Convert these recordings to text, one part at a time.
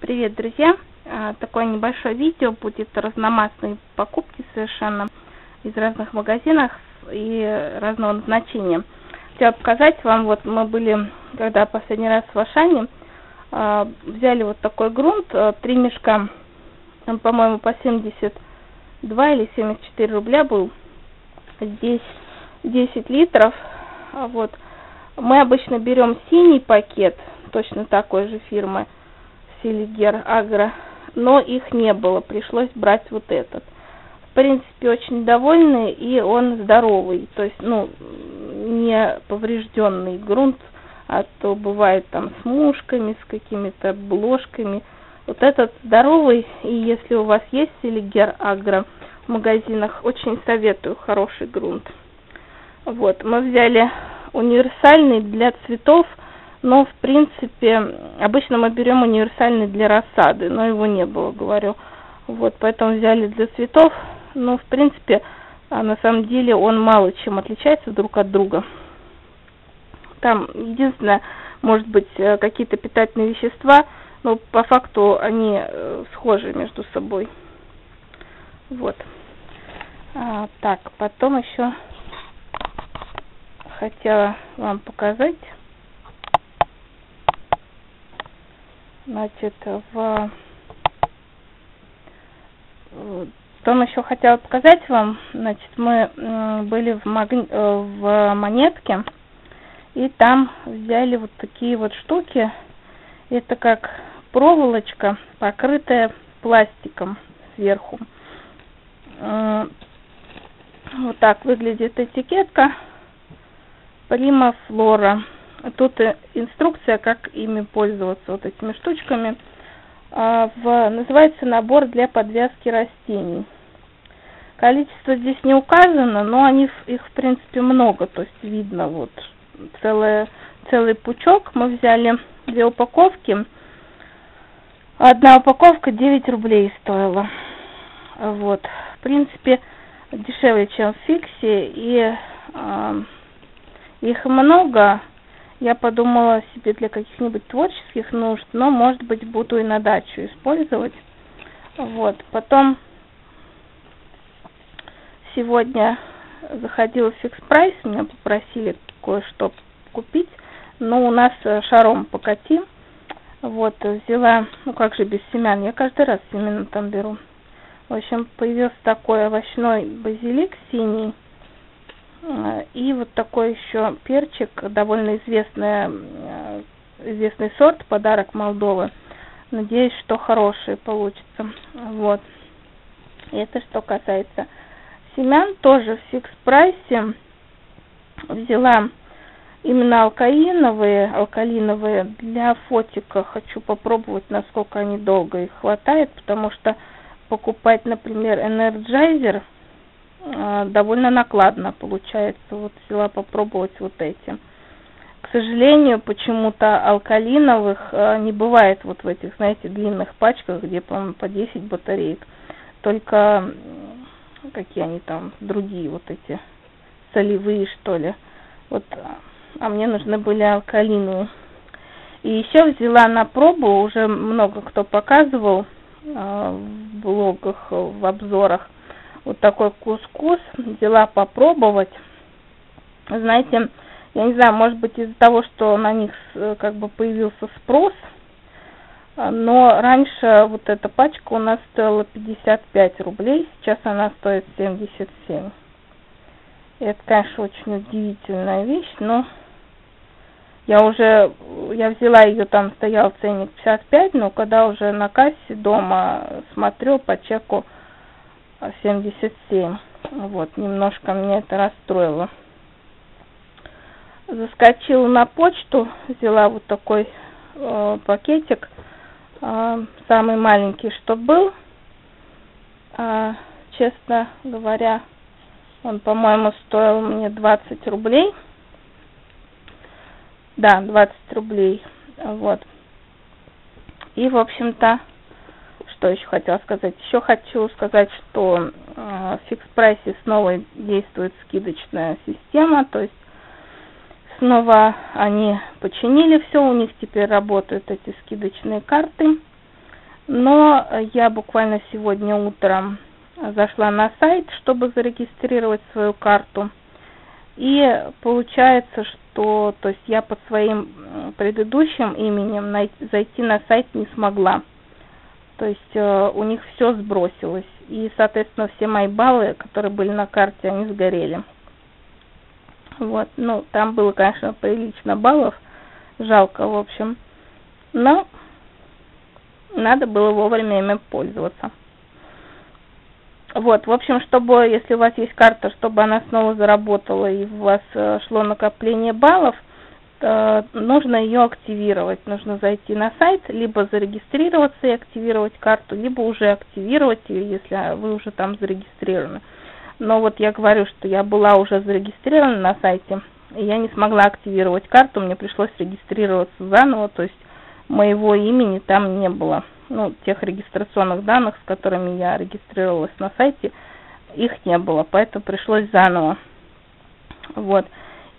Привет, друзья! А, такое небольшое видео будет разномастные покупки совершенно из разных магазинов и разного назначения. Хотела показать вам, вот мы были, когда последний раз в Ашане, а, взяли вот такой грунт, а, три мешка, по-моему, по 72 или 74 рубля был. Здесь 10 литров, вот. Мы обычно берем синий пакет, точно такой же фирмы, Селигер Агро, но их не было, пришлось брать вот этот. В принципе, очень довольны, и он здоровый, то есть, ну, не поврежденный грунт, а то бывает там с мушками, с какими-то бложками. Вот этот здоровый, и если у вас есть Селигер Агро в магазинах, очень советую, хороший грунт. Вот, мы взяли универсальный для цветов – но, в принципе, обычно мы берем универсальный для рассады, но его не было, говорю. Вот, поэтому взяли для цветов. Но, в принципе, а на самом деле он мало чем отличается друг от друга. Там единственное, может быть, э, какие-то питательные вещества, но по факту они э, схожи между собой. Вот. А, так, потом еще хотела вам показать Значит, в Потом еще хотела показать вам, значит, мы были в, магни... Э, в монетке, и там взяли вот такие вот штуки. Это как проволочка, покрытая пластиком сверху. Вот так выглядит этикетка. Прима Флора. Тут инструкция, как ими пользоваться, вот этими штучками. А, в, называется набор для подвязки растений. Количество здесь не указано, но они, их в принципе много, то есть видно вот целое, целый пучок. Мы взяли две упаковки. Одна упаковка 9 рублей стоила. Вот. В принципе, дешевле, чем в фиксе. И э, их много я подумала себе для каких-нибудь творческих нужд, но, может быть, буду и на дачу использовать. Вот. Потом сегодня заходила в фикс прайс, меня попросили кое-что купить, но у нас э, шаром покати. Вот, взяла, ну как же без семян, я каждый раз семена там беру. В общем, появился такой овощной базилик синий, и вот такой еще перчик, довольно известный, э, известный сорт, подарок Молдовы. Надеюсь, что хороший получится. Вот. И это что касается семян, тоже в фикс прайсе взяла именно алкаиновые, алкалиновые для фотика. Хочу попробовать, насколько они долго их хватает, потому что покупать, например, Energizer – довольно накладно получается. Вот взяла попробовать вот эти. К сожалению, почему-то алкалиновых а, не бывает вот в этих, знаете, длинных пачках, где, по-моему, по 10 батареек. Только какие они там, другие вот эти, солевые, что ли. Вот, а мне нужны были алкалиновые. И еще взяла на пробу, уже много кто показывал э, в блогах, в обзорах – вот такой кускус, взяла попробовать. Знаете, я не знаю, может быть из-за того, что на них э, как бы появился спрос, а, но раньше вот эта пачка у нас стоила 55 рублей, сейчас она стоит 77. И это, конечно, очень удивительная вещь, но я уже, я взяла ее, там стоял ценник 55, но когда уже на кассе дома смотрю по чеку 77. Вот, немножко меня это расстроило. Заскочила на почту, взяла вот такой э, пакетик, э, самый маленький, что был. Э, честно говоря, он, по-моему, стоил мне 20 рублей. Да, 20 рублей. Вот. И, в общем-то, что еще хотела сказать? Еще хочу сказать, что э, в фикс прайсе снова действует скидочная система, то есть снова они починили все, у них теперь работают эти скидочные карты. Но я буквально сегодня утром зашла на сайт, чтобы зарегистрировать свою карту. И получается, что то есть я под своим предыдущим именем зайти на сайт не смогла. То есть э, у них все сбросилось. И, соответственно, все мои баллы, которые были на карте, они сгорели. Вот, ну, там было, конечно, прилично баллов. Жалко, в общем. Но надо было вовремя ими пользоваться. Вот, в общем, чтобы, если у вас есть карта, чтобы она снова заработала и у вас э, шло накопление баллов, нужно ее активировать. Нужно зайти на сайт, либо зарегистрироваться и активировать карту, либо уже активировать ее, если вы уже там зарегистрированы. Но вот я говорю, что я была уже зарегистрирована на сайте, и я не смогла активировать карту, мне пришлось регистрироваться заново, то есть моего имени там не было ну, тех регистрационных данных, с которыми я регистрировалась на сайте, их не было, поэтому пришлось заново. Вот.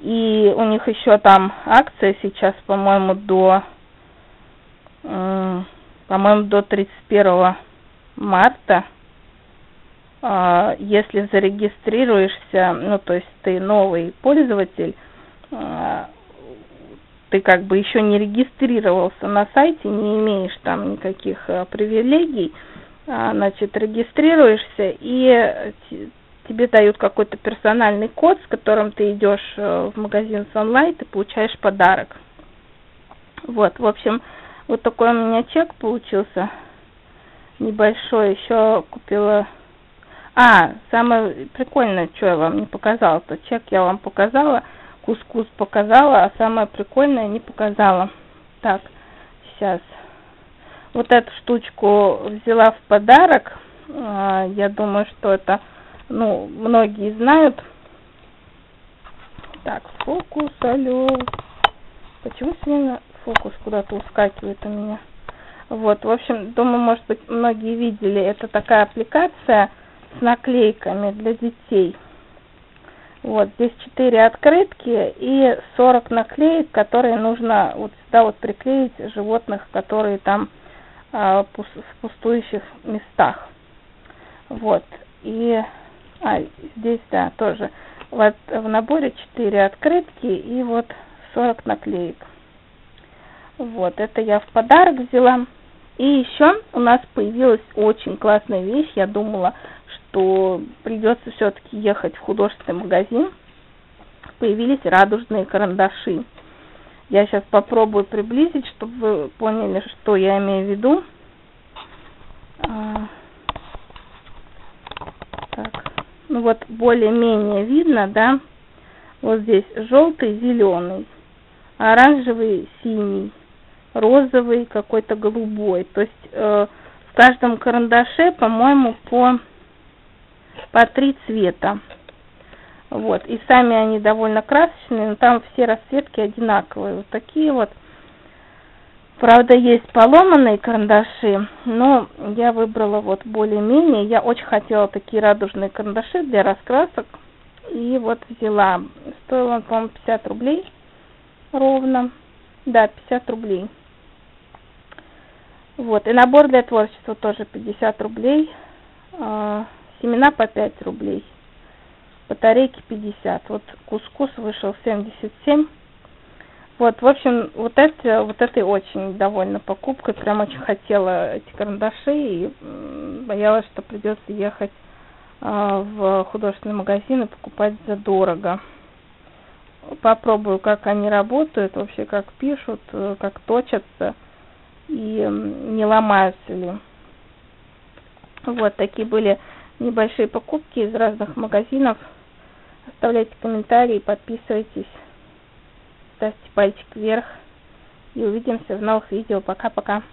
И у них еще там акция сейчас, по-моему, до, по-моему, до 31 марта. А, если зарегистрируешься, ну, то есть ты новый пользователь, а, ты как бы еще не регистрировался на сайте, не имеешь там никаких э, привилегий, э, значит, регистрируешься и тебе дают какой-то персональный код, с которым ты идешь э, в магазин Sunlight и получаешь подарок. Вот, в общем, вот такой у меня чек получился небольшой. Еще купила... А, самое прикольное, что я вам не показала, то чек я вам показала – кускус показала, а самое прикольное не показала. Так, сейчас. Вот эту штучку взяла в подарок. А, я думаю, что это, ну, многие знают. Так, фокус, алло. Почему сегодня фокус куда-то ускакивает у меня? Вот, в общем, думаю, может быть, многие видели. Это такая аппликация с наклейками для детей. Вот, здесь 4 открытки и 40 наклеек, которые нужно вот сюда вот приклеить животных, которые там э, в пустующих местах. Вот, и а, здесь, да, тоже вот в наборе 4 открытки и вот 40 наклеек. Вот, это я в подарок взяла. И еще у нас появилась очень классная вещь. Я думала, что придется все-таки ехать в художественный магазин. Появились радужные карандаши. Я сейчас попробую приблизить, чтобы вы поняли, что я имею в виду. А, так, ну вот более-менее видно, да? Вот здесь желтый, зеленый, оранжевый, синий, розовый, какой-то голубой. То есть э, в каждом карандаше, по-моему, по по три цвета. Вот, и сами они довольно красочные, но там все расцветки одинаковые. Вот такие вот. Правда, есть поломанные карандаши, но я выбрала вот более-менее. Я очень хотела такие радужные карандаши для раскрасок. И вот взяла. Стоило он, по-моему, 50 рублей ровно. Да, 50 рублей. Вот, и набор для творчества тоже 50 рублей. А, семена по 5 рублей, батарейки 50. Вот кускус вышел 77. Вот, в общем, вот это, вот этой очень довольна покупкой. Прям очень хотела эти карандаши и боялась, что придется ехать э, в художественный магазин и покупать за дорого. Попробую, как они работают, вообще как пишут, э, как точатся и не ломаются ли. Вот такие были небольшие покупки из разных магазинов. Оставляйте комментарии, подписывайтесь, ставьте пальчик вверх. И увидимся в новых видео. Пока-пока.